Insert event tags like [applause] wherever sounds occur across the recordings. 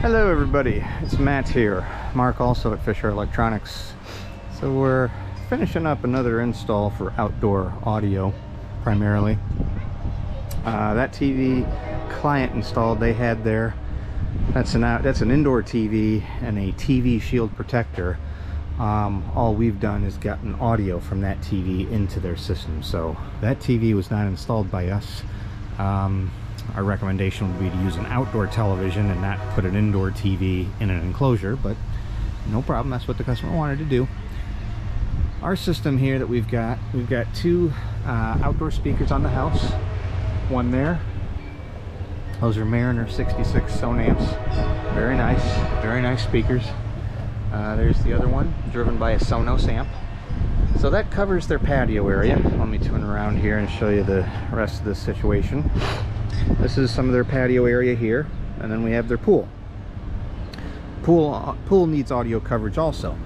Hello everybody, it's Matt here. Mark also at Fisher Electronics. So we're finishing up another install for outdoor audio primarily. Uh, that TV client installed they had there, that's an, that's an indoor TV and a TV shield protector. Um, all we've done is gotten audio from that TV into their system. So that TV was not installed by us. Um, our recommendation would be to use an outdoor television and not put an indoor TV in an enclosure, but no problem. That's what the customer wanted to do. Our system here that we've got, we've got two uh, outdoor speakers on the house. One there. Those are Mariner 66 Sonance. Very nice, very nice speakers. Uh, there's the other one, driven by a Sonos amp. So that covers their patio area. Let me turn around here and show you the rest of the situation. This is some of their patio area here, and then we have their pool. Pool, pool needs audio coverage also.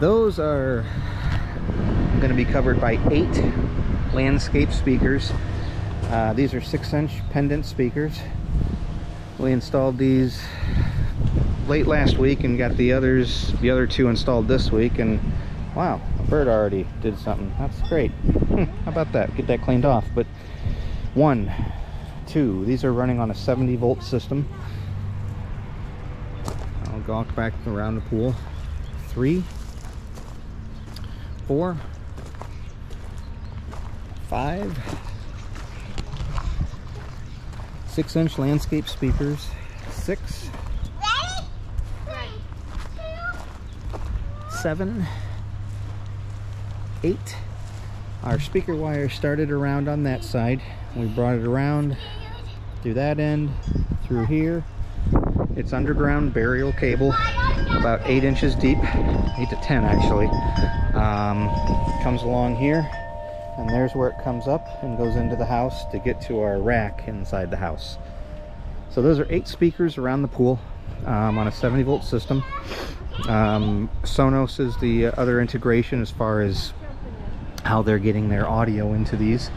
Those are going to be covered by eight landscape speakers. Uh, these are six inch pendant speakers. We installed these late last week and got the others, the other two installed this week and wow, a bird already did something. That's great. [laughs] How about that? Get that cleaned off. But one, two. These are running on a 70 volt system. I'll gawk back around the pool. Three, four, five, six inch landscape speakers, six, seven, eight. Our speaker wire started around on that side. We brought it around through that end, through here. It's underground burial cable, about eight inches deep, eight to 10 actually. Um, comes along here, and there's where it comes up and goes into the house to get to our rack inside the house. So those are eight speakers around the pool um, on a 70 volt system. Um, Sonos is the other integration as far as how they're getting their audio into these.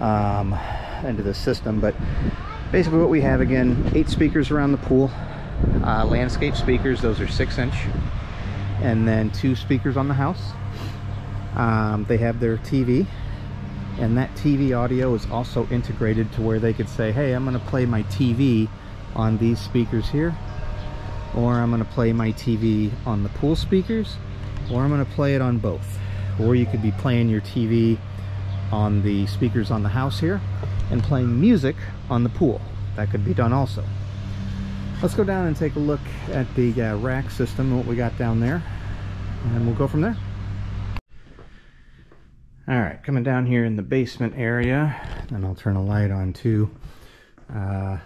Um, into the system but basically what we have again eight speakers around the pool uh, landscape speakers those are six inch and then two speakers on the house. Um, they have their TV and that TV audio is also integrated to where they could say hey I'm gonna play my TV on these speakers here or I'm gonna play my TV on the pool speakers or I'm gonna play it on both. Or you could be playing your TV on the speakers on the house here and playing music on the pool. That could be done also. Let's go down and take a look at the uh, rack system, what we got down there, and then we'll go from there. All right, coming down here in the basement area, and I'll turn a light on too. Uh,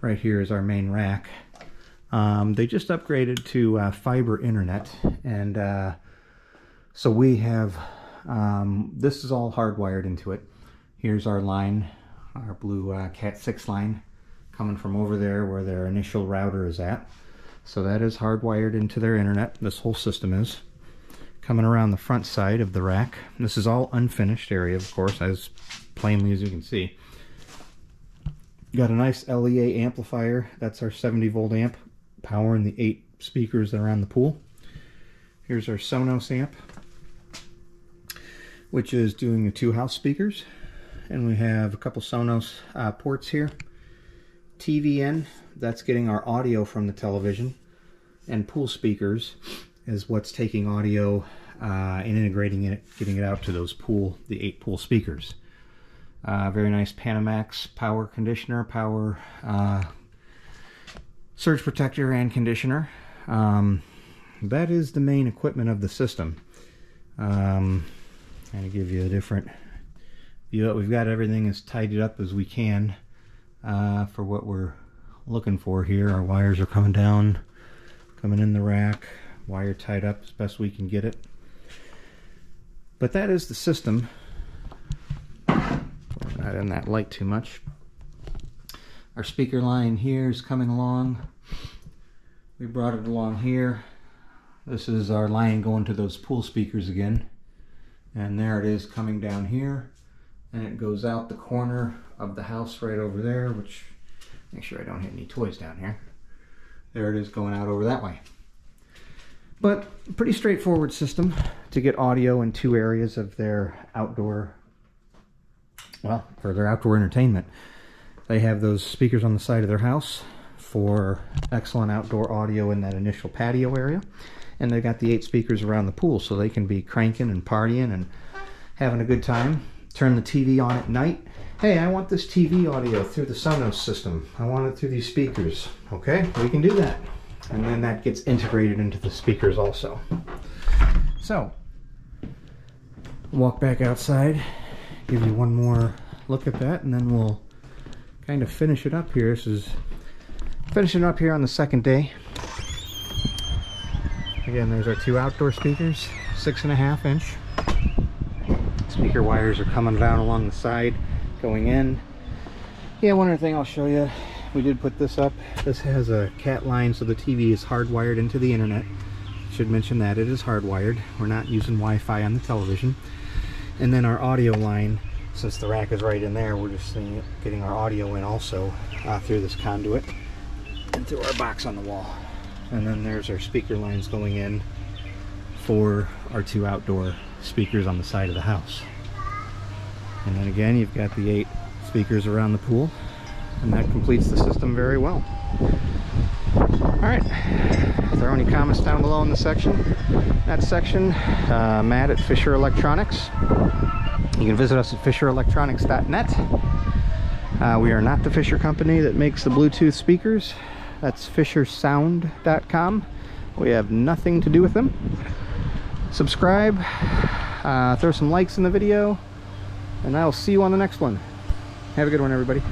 right here is our main rack. Um, they just upgraded to uh, fiber internet, and uh, so we have, um, this is all hardwired into it. Here's our line, our blue uh, Cat 6 line coming from over there where their initial router is at. So that is hardwired into their internet. This whole system is. Coming around the front side of the rack. This is all unfinished area, of course, as plainly as you can see. Got a nice LEA amplifier. That's our 70 volt amp powering the eight speakers that are on the pool. Here's our Sonos amp, which is doing the two house speakers and we have a couple Sonos uh, ports here. TVN, that's getting our audio from the television. And pool speakers is what's taking audio uh, and integrating it, getting it out to those pool, the eight pool speakers. Uh, very nice Panamax power conditioner, power uh, surge protector and conditioner. Um, that is the main equipment of the system. Um, kind of give you a different view it. We've got everything as tidied up as we can uh, for what we're looking for here. Our wires are coming down, coming in the rack, wire tied up as best we can get it. But that is the system. Not in that light too much. Our speaker line here is coming along. We brought it along here. This is our line going to those pool speakers again. And there it is coming down here and it goes out the corner of the house right over there, which Make sure I don't hit any toys down here. There it is going out over that way. But pretty straightforward system to get audio in two areas of their outdoor, well, for their outdoor entertainment. They have those speakers on the side of their house for excellent outdoor audio in that initial patio area. And they've got the eight speakers around the pool so they can be cranking and partying and having a good time. Turn the TV on at night. Hey, I want this TV audio through the Sonos system. I want it through these speakers. Okay, we can do that. And then that gets integrated into the speakers also. So, walk back outside, give you one more look at that, and then we'll kind of finish it up here. This is finishing up here on the second day. Again, there's our two outdoor speakers, six and a half inch. Speaker wires are coming down along the side, going in. Yeah, one other thing I'll show you. We did put this up. This has a cat line, so the TV is hardwired into the internet. Should mention that it is hardwired. We're not using Wi-Fi on the television. And then our audio line, since the rack is right in there, we're just getting our audio in also uh, through this conduit and through our box on the wall and then there's our speaker lines going in for our two outdoor speakers on the side of the house. And then again you've got the eight speakers around the pool and that completes the system very well. All right throw any comments down below in the section? That section uh, matt at fisher electronics. You can visit us at fisherelectronics.net uh, we are not the fisher company that makes the bluetooth speakers. That's fishersound.com. We have nothing to do with them. Subscribe, uh, throw some likes in the video, and I'll see you on the next one. Have a good one, everybody.